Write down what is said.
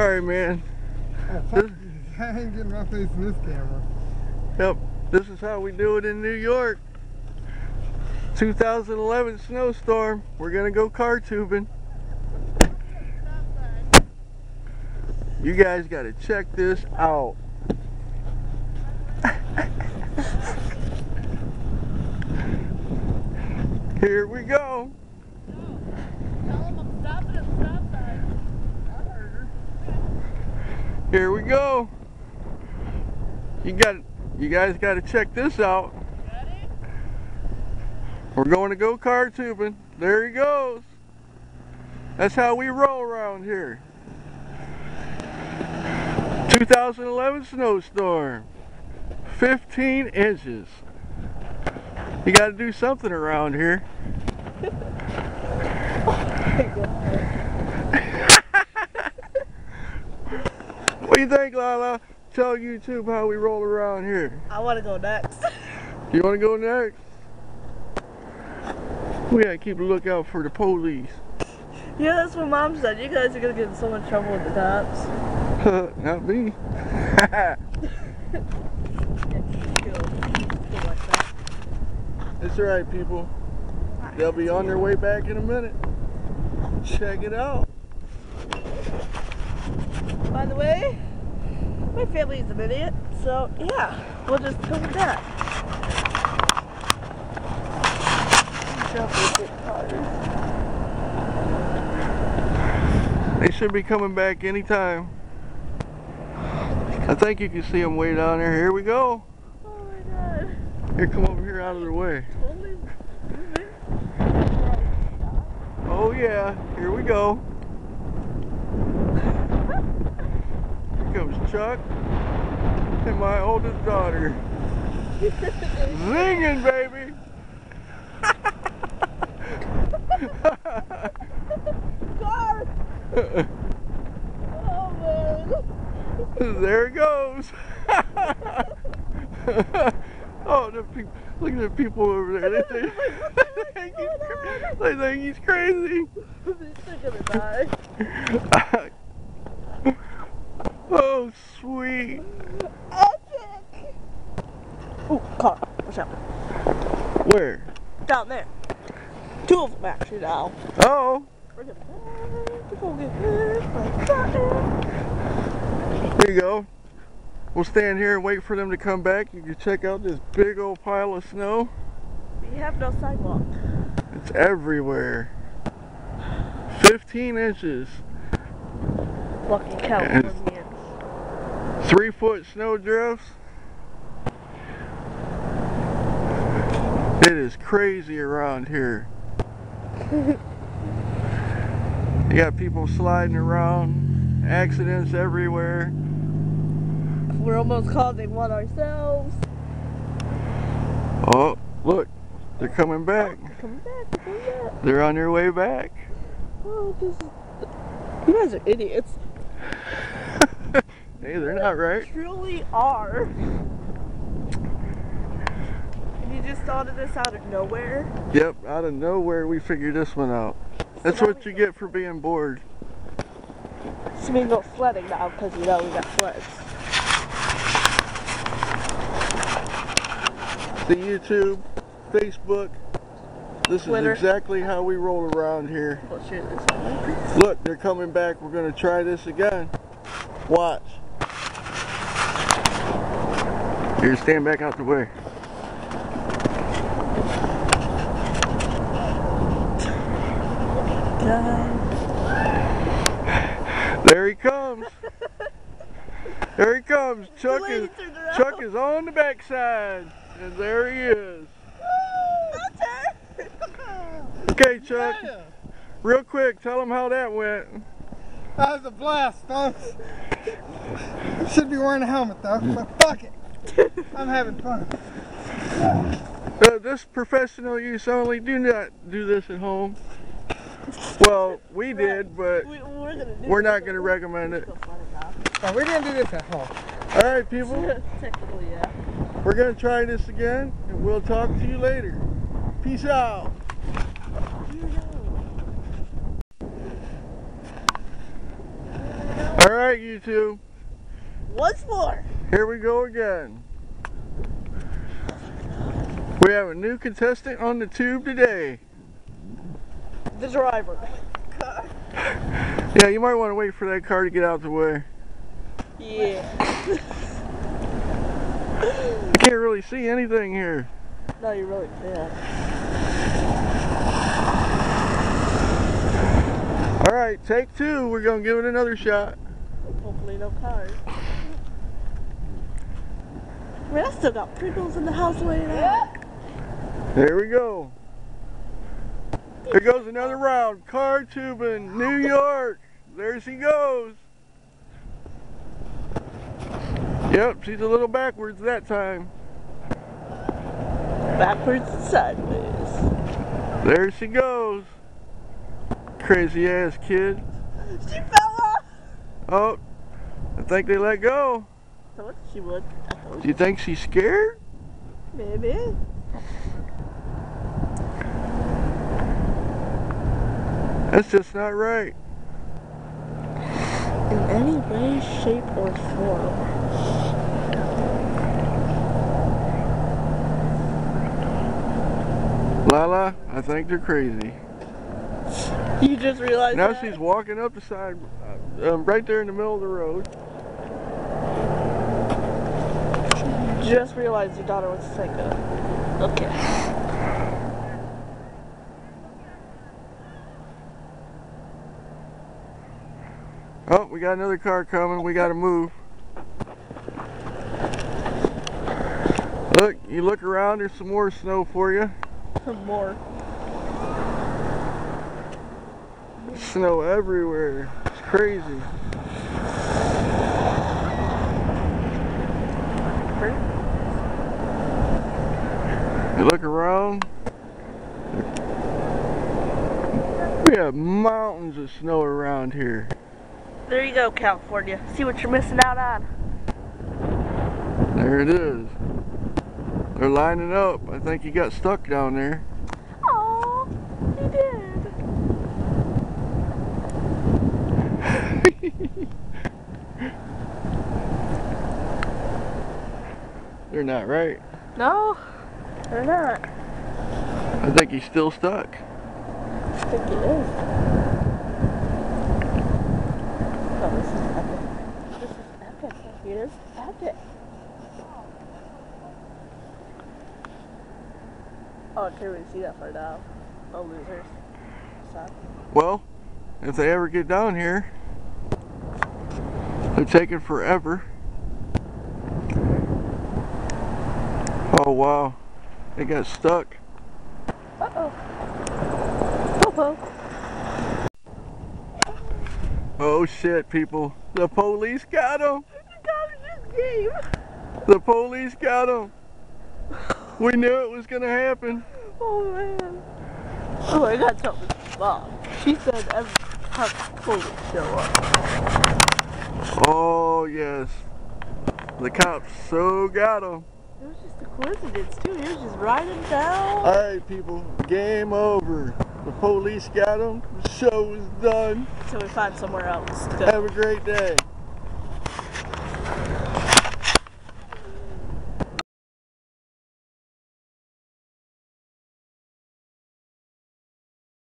Alright, man. You. I ain't getting my face in this camera. Yep. This is how we do it in New York. 2011 snowstorm. We're gonna go car tubing. You guys gotta check this out. Here we go. Here we go. You got you guys got to check this out. We're going to go car tubing. There he goes. That's how we roll around here. 2011 snowstorm. 15 inches. You got to do something around here. what do you think, Lala? Tell YouTube how we roll around here. I want to go next. You want to go next? We gotta keep a lookout for the police. Yeah, that's what mom said. You guys are gonna get in so much trouble with the cops. Not me. it's alright, people. They'll be on their way back in a minute. Check it out. By the way, my family's an idiot, so yeah, we'll just come with that. They should be coming back anytime. I think you can see them way down there. Here we go. Oh my god. Here, come over here out of the way. Oh yeah, here we go. Comes Chuck and my oldest daughter. Zinging, baby! car! Oh man. there it goes. oh, the people, look at the people over there. They think, they think, he's, they think he's crazy. They're gonna die. Sweet. Epic! Oh, car. Watch out. Where? Down there. Two of them actually now. Oh, We're gonna we're gonna get hit there you go. We'll stand here and wait for them to come back. You can check out this big old pile of snow. We have no sidewalk. It's everywhere. 15 inches. Lucky Californians. Three foot snow drifts. It is crazy around here. You got people sliding around, accidents everywhere. We're almost causing one ourselves. Oh, look, they're coming back. Coming back, they're coming back. They're on their way back. Oh, this is. You guys are idiots. Hey, they're not right. Truly are. And you just thought of this out of nowhere? Yep, out of nowhere we figured this one out. That's what you get for being bored. So we go sledding now because you know we got sleds. The YouTube, Facebook. This Twitter. is exactly how we roll around here. We'll this. Look, they're coming back. We're going to try this again. Watch. Here, stand back out the way. There he comes. There he comes. Chuck is Chuck is on the backside, and there he is. Okay, Chuck. Real quick, tell him how that went. That was a blast, folks. Should be wearing a helmet though, but fuck it. I'm having fun. Uh, this professional use only. Do not do this at home. Well, we did, but We, we're gonna do we're not going to recommend it. Go fun enough. Oh, we didn't do this at home. All right, people. Technically, yeah. We're going to try this again, and we'll talk to you later. Peace out. All right. Alright, you two. Once more. Here we go again. We have a new contestant on the tube today. The driver. Yeah, you might want to wait for that car to get out of the way. Yeah. I can't really see anything here. No, you really can't. Alright, take two. We're going to give it another shot. Hopefully no cars. I mean, I still got Pringles in the house laying out. There we go. Here goes another round. Car tubing, New York. There she goes. Yep, she's a little backwards that time. Backwards and sideways. There she goes. Crazy ass kid. She fell off. Oh, I think they let go. I thought she would. Do you think she's scared? maybe. That's just not right. In any way, shape, or form. Lala, I think they're crazy. You just realized Now that? she's walking up the side, uh, um, right there in the middle of the road. Just realized your daughter was a psycho. Okay. Oh, we got another car coming. We got to move. Look, you look around. There's some more snow for you. Some more. Snow everywhere. It's crazy. You look around. We have mountains of snow around here. There you go, California. See what you're missing out on. There it is. They're lining up. I think you got stuck down there. Oh, he did. They're not right. No, they're not. I think he's still stuck. I think it is. Oh, this is epic. This is epic. It is epic. Oh, I can't really see that far now. Oh, losers. Stop. Well, if they ever get down here, they're taking forever. Oh wow, they got stuck. Uh-oh. Oh. Oh shit, people. The police got him. God, this game. The police got him. We knew it was gonna happen. Oh, man. Oh, I tell this mom. She said every time police show up. Oh yes. The cops so got him. It was just a coincidence, too. He was just riding down. Alright people, game over. The police got him. The show is done. Until we find somewhere else. to- Have a great day.